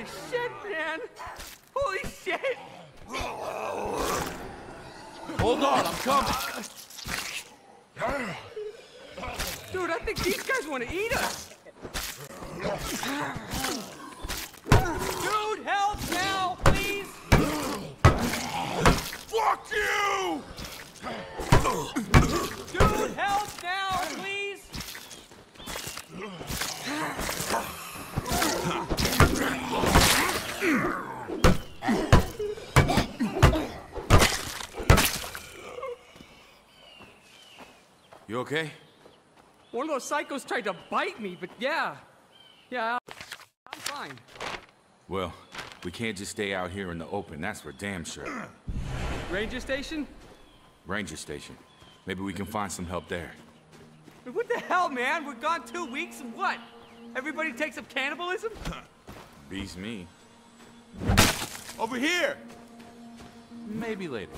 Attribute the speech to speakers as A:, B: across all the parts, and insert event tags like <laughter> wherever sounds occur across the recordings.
A: Holy shit, man! Holy shit! Hold on, I'm coming.
B: Dude, I think these guys want to eat us. Dude, help now, please!
A: Fuck you!
B: Dude, help now, please!
A: You okay?
B: One of those psychos tried to bite me, but yeah. Yeah, I'm fine.
A: Well, we can't just stay out here in the open, that's for damn sure. <clears throat>
B: Ranger station?
A: Ranger station. Maybe we can find some help there.
B: What the hell, man? We're gone two weeks and what? Everybody takes up cannibalism? <laughs>
A: Beats me. Over here! Maybe later.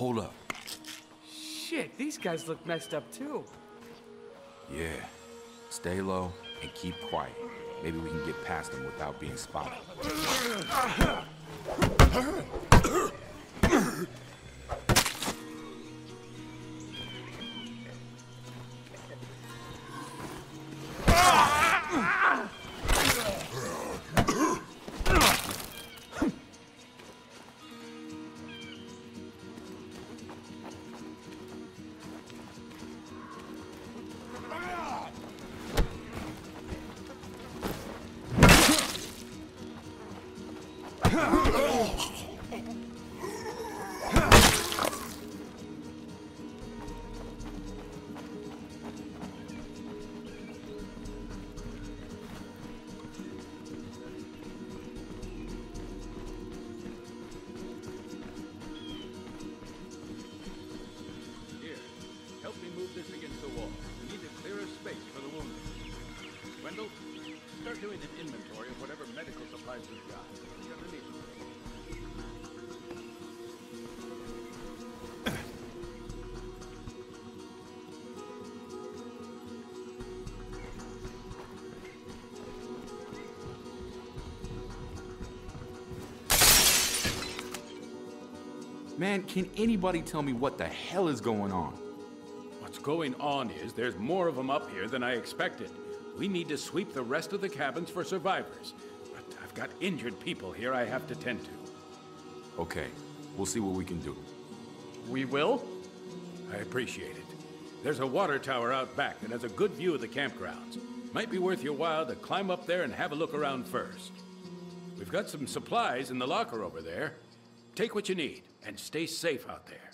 A: Hold up.
B: Shit, these guys look messed up too.
A: Yeah. Stay low and keep quiet. Maybe we can get past them without being spotted. <laughs> Man, can anybody tell me what the hell is going on?
C: What's going on is there's more of them up here than I expected. We need to sweep the rest of the cabins for survivors. But I've got injured people here I have to tend to.
A: Okay, we'll see what we can do.
B: We will?
C: I appreciate it. There's a water tower out back that has a good view of the campgrounds. Might be worth your while to climb up there and have a look around first. We've got some supplies in the locker over there. Take what you need and stay safe out there.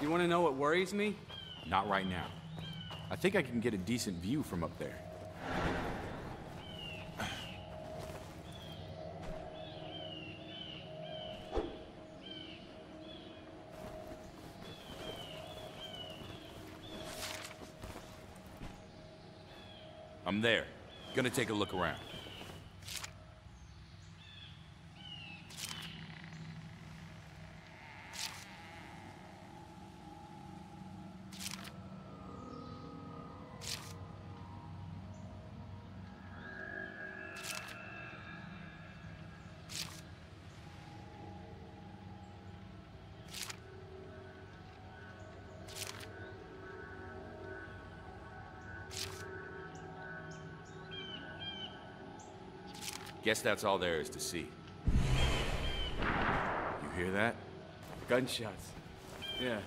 B: You want to know what worries me?
A: Not right now. I think I can get a decent view from up there. I'm there. Gonna take a look around. Guess that's all there is to see. You hear that?
B: Gunshots. Yeah.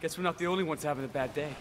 B: Guess we're not the only ones having a bad day.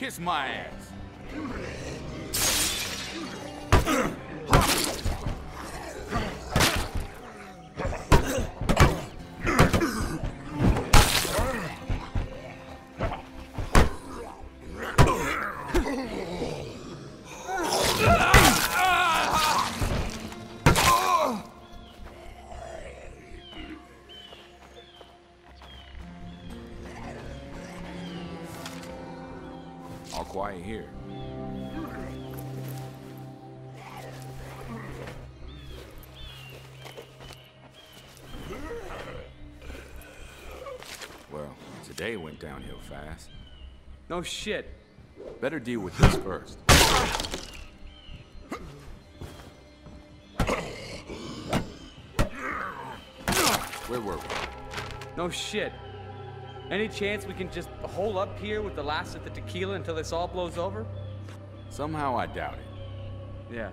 A: Kiss my ass. Quiet here. Well, today went downhill fast.
B: No shit.
A: Better deal with this first. Where were we?
B: No shit. Any chance we can just hole up here with the last of the tequila until this all blows over?
A: Somehow I doubt it.
B: Yeah.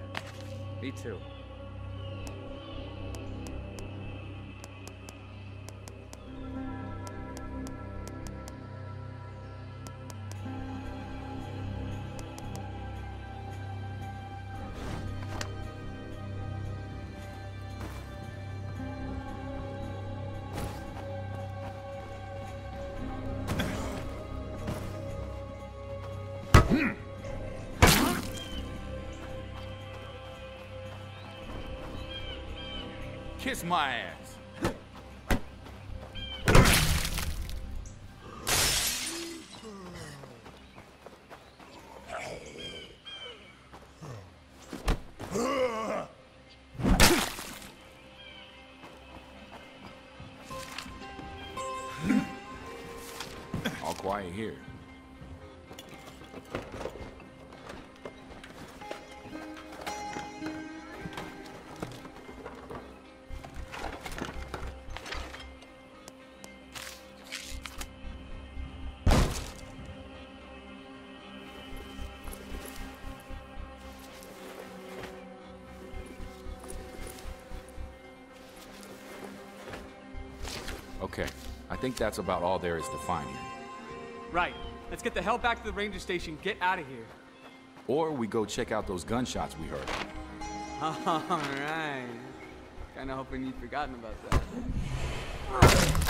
B: Me too.
A: Kiss my ass. All quiet here. Think that's about all there is to find here.
B: Right. Let's get the hell back to the ranger station. Get out of here.
A: Or we go check out those gunshots we heard. <laughs>
B: All right. Kinda hoping you'd forgotten about that.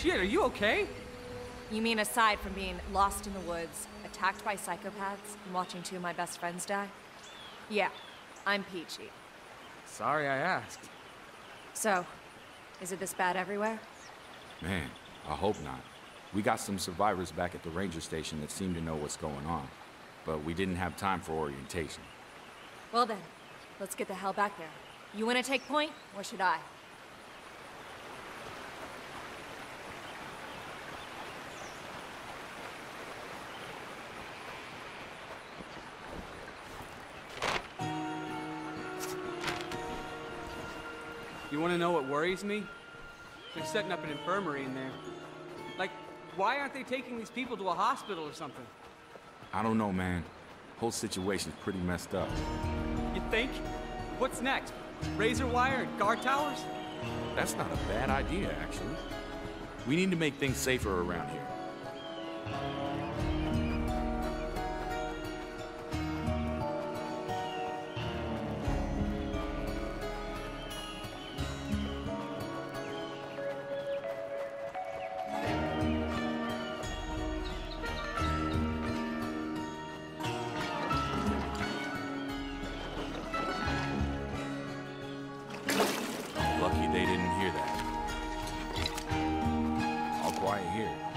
B: Shit, are you okay?
D: You mean aside from being lost in the woods, attacked by psychopaths, and watching two of my best friends die? Yeah, I'm peachy.
B: Sorry I asked.
D: So, is it this bad everywhere?
A: Man, I hope not. We got some survivors back at the ranger station that seem to know what's going on, but we didn't have time for orientation.
D: Well then, let's get the hell back there. You wanna take point, or should I?
B: You want to know what worries me? They're setting up an infirmary in there. Like, why aren't they taking these people to a hospital or something?
A: I don't know, man. Whole situation's pretty messed up.
B: You think? What's next? Razor wire and guard towers?
A: That's not a bad idea, actually. We need to make things safer around here. Quiet here.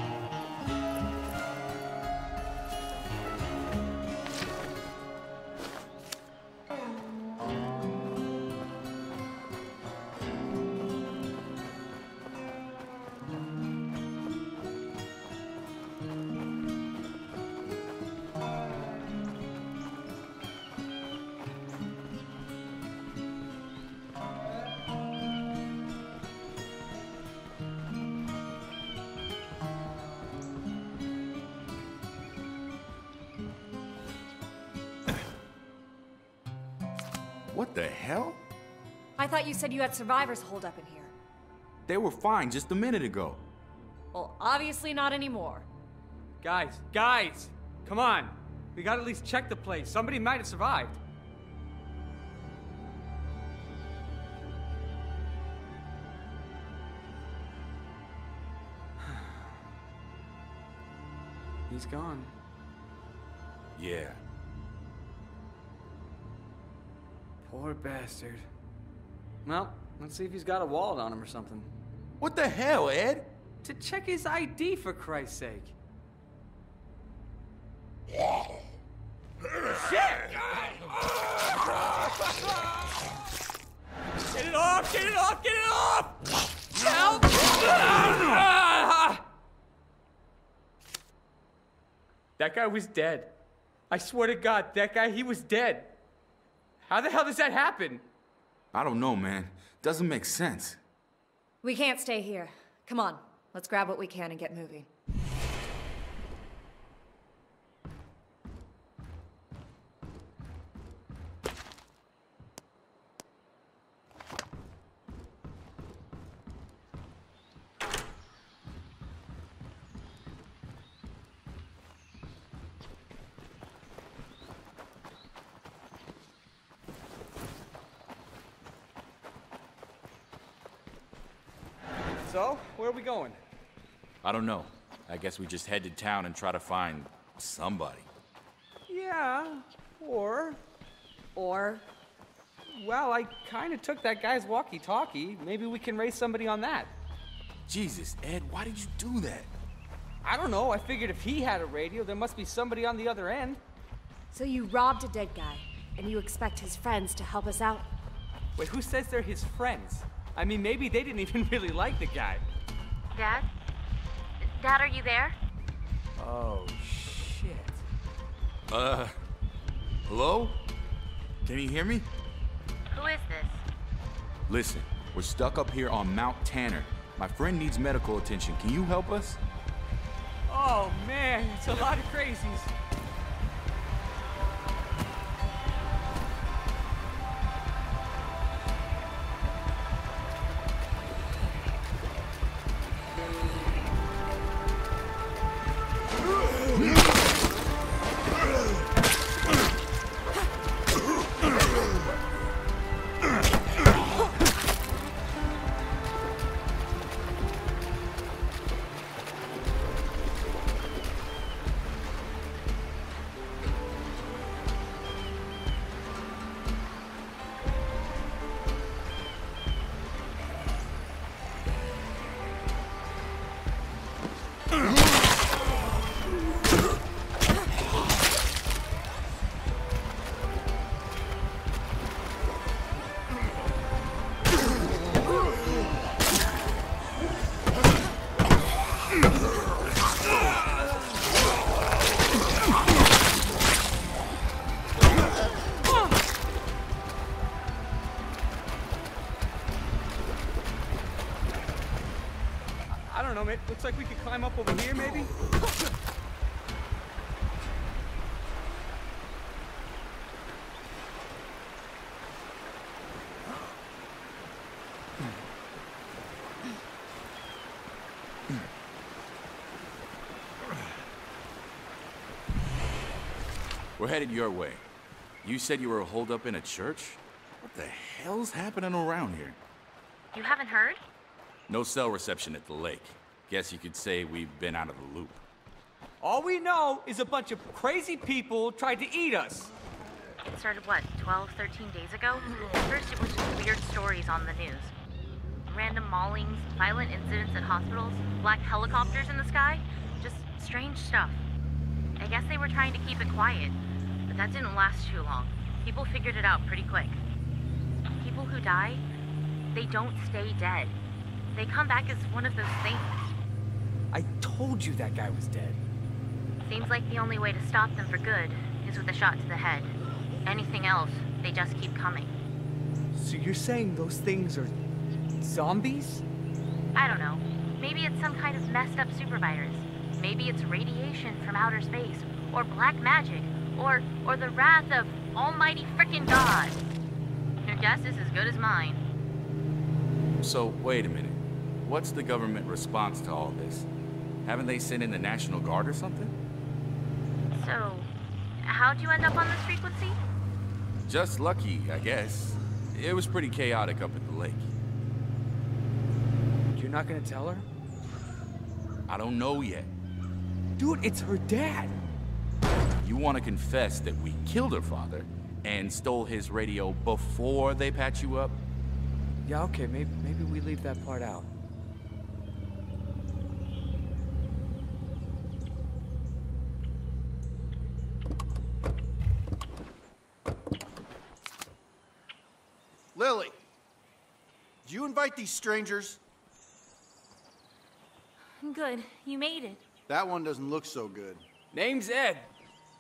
A: What the hell?
D: I thought you said you had survivors holed up in here.
A: They were fine just a minute ago.
D: Well, obviously not anymore.
B: Guys, guys! Come on! We gotta at least check the place. Somebody might have survived. <sighs> He's gone.
A: Yeah.
B: Poor bastard. Well, let's see if he's got a wallet on him or something.
A: What the hell, Ed?
B: To check his ID, for Christ's sake. Get it off! Get it off! Get it off! Help! That guy was dead. I swear to God, that guy, he was dead. How the hell does that happen?
A: I don't know, man. Doesn't make sense.
D: We can't stay here. Come on, let's grab what we can and get moving.
B: So, where are we going?
A: I don't know. I guess we just head to town and try to find somebody.
B: Yeah, or,
D: Or,
B: well, I kind of took that guy's walkie talkie. Maybe we can raise somebody on that.
A: Jesus, Ed, why did you do that?
B: I don't know. I figured if he had a radio, there must be somebody on the other end.
D: so you robbed a dead guy, and you expect his friends to help us out?
B: Wait, who says they're his friends? I mean, maybe they didn't even <laughs> really like the guy.
E: Dad? Dad, are you there?
B: Oh, shit.
A: Uh, hello? Can you hear me?
F: Who is this?
A: Listen, we're stuck up here on Mount Tanner. My friend needs medical attention. Can you help us?
B: Oh, man, it's a lot of crazies. Looks like we could climb up over here, maybe?
A: We're headed your way. You said you were holed up in a church? What the hell's happening around here?
F: You haven't heard?
A: No cell reception at the lake. Guess you could say we've been out of the loop.
B: All we know is a bunch of crazy people tried to eat us.
F: It started, what, 12, 13 days ago? Mm-hmm. First, it was just weird stories on the news. Random maulings, violent incidents at hospitals, black helicopters in the sky. Just strange stuff. I guess they were trying to keep it quiet, but that didn't last too long. People figured it out pretty quick. People who die, they don't stay dead. They come back as one of those things.
B: I told you that guy was dead.
F: Seems like the only way to stop them for good is with a shot to the head. Anything else, they just keep coming.
B: So you're saying those things are zombies?
F: I don't know. Maybe it's some kind of messed up supervirus. Maybe it's radiation from outer space, or black magic, or or the wrath of Almighty frickin' God. Your guess is as good as mine.
A: So, wait a minute. What's the government response to all this? Haven't they sent in the National Guard or something?
F: So, how'd you end up on this frequency?
A: Just lucky, I guess. It was pretty chaotic up at the lake.
B: You're not gonna tell her?
A: I don't know yet.
B: Dude, it's her dad.
A: You want to confess that we killed her father and stole his radio before they patch you up?
B: Yeah, okay, maybe, maybe we leave that part out.
G: Lily, did you invite these strangers?
F: I'm Good, you made it.
G: That one doesn't look so good.
B: Name's Ed.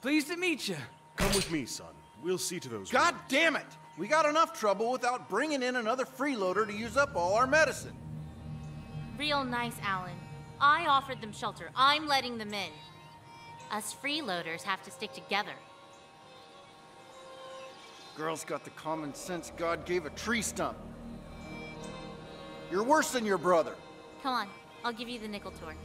B: Pleased to meet you.
H: Come with me, son. We'll see to those.
G: God
H: wounds.
G: damn it! We got enough trouble without bringing in another freeloader to use up all our medicine.
I: Real nice, Alan. I offered them shelter. I'm letting them in. Us freeloaders have to stick together.
G: Girl's got the common sense God gave a tree stump. You're worse than your brother.
I: Come on, I'll give you the nickel tour.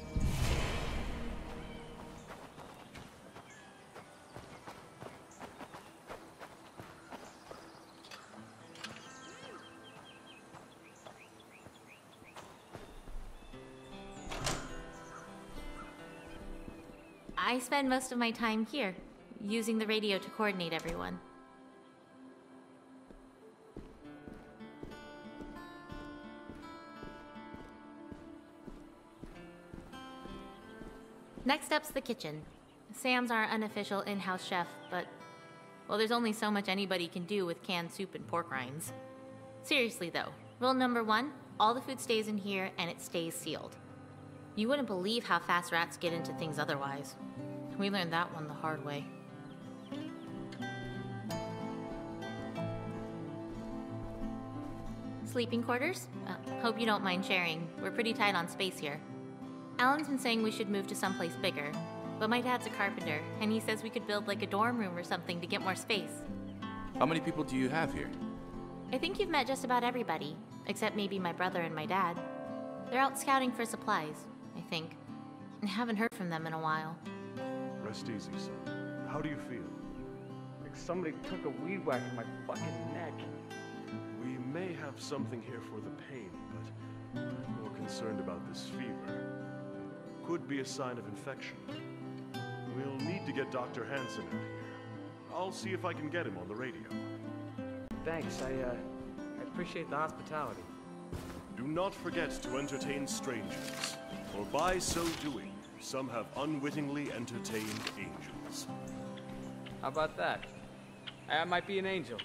I: I spend most of my time here, using the radio to coordinate everyone. Next up's the kitchen. Sam's our unofficial in house chef, but, well, there's only so much anybody can do with canned soup and pork rinds. Seriously, though, rule number one all the food stays in here and it stays sealed.
F: You wouldn't believe how fast rats get into things otherwise. We learned that one the hard way. Sleeping quarters? Uh, hope you don't mind sharing. We're pretty tight on space here. Alan's been saying we should move to someplace bigger, but my dad's a carpenter, and he says we could build like a dorm room or something to get more space.
A: How many people do you have here?
F: I think you've met just about everybody, except maybe my brother and my dad. They're out scouting for supplies, I think. I haven't heard from them in a while.
H: Rest easy, son. How do you feel?
B: Like somebody took a weed whack in my fucking neck.
H: We may have something here for the pain, but I'm more concerned about this fever. Could be a sign of infection. We'll need to get Dr. Hanson out here. I'll see if I can get him on the radio.
B: Thanks, I, uh, I appreciate the hospitality.
H: Do not forget to entertain strangers, for by so doing, some have unwittingly entertained angels.
B: How about that? I might be an angel.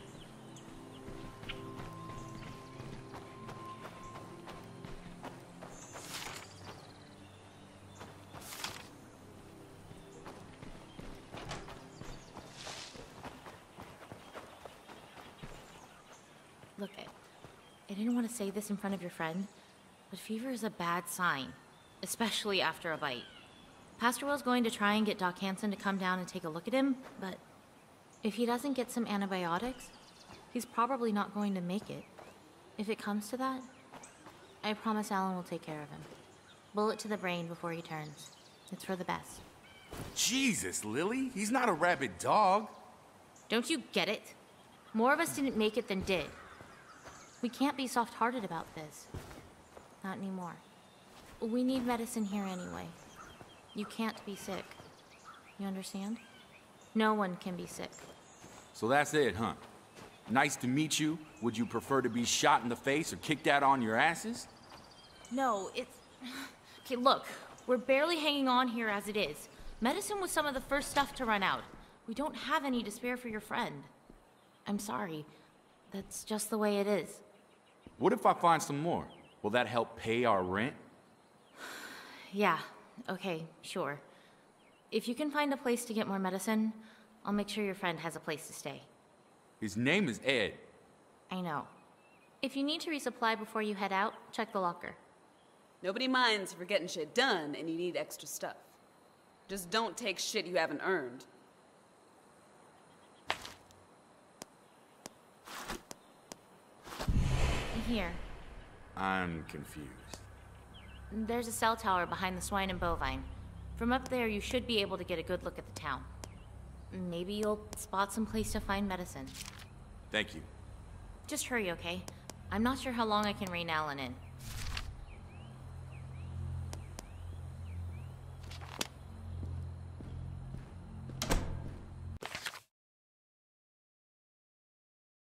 F: Didn't want to say this in front of your friend, but fever is a bad sign, especially after a bite. Pastor Will's going to try and get Doc Hanson to come down and take a look at him, but if he doesn't get some antibiotics, he's probably not going to make it. If it comes to that, I promise Alan will take care of him. Bullet to the brain before he turns. It's for the best.
A: Jesus, Lily, he's not a rabid dog.
F: Don't you get it? More of us didn't make it than did. We can't be soft hearted about this. Not anymore. We need medicine here anyway. You can't be sick. You understand? No one can be sick.
A: So that's it, huh? Nice to meet you. Would you prefer to be shot in the face or kicked out on your asses?
F: No, it's. Okay, look, we're barely hanging on here as it is. Medicine was some of the first stuff to run out. We don't have any to spare for your friend. I'm sorry. That's just the way it is.
A: What if I find some more? Will that help pay our rent?
F: Yeah, okay, sure. If you can find a place to get more medicine, I'll make sure your friend has a place to stay.
A: His name is Ed.
F: I know. If you need to resupply before you head out, check the locker.
J: Nobody minds if you're getting shit done and you need extra stuff. Just don't take shit you haven't earned.
F: Here,
A: I'm confused.
F: there's a cell tower behind the swine and bovine. From up there, you should be able to get a good look at the town. Maybe you'll spot some place to find medicine.
A: Thank you.
F: Just hurry, okay? I'm not sure how long I can rein Alan in.